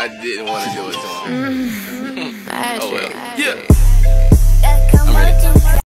I didn't want to do it to him. Mm, mm-hmm. oh well. Yeah.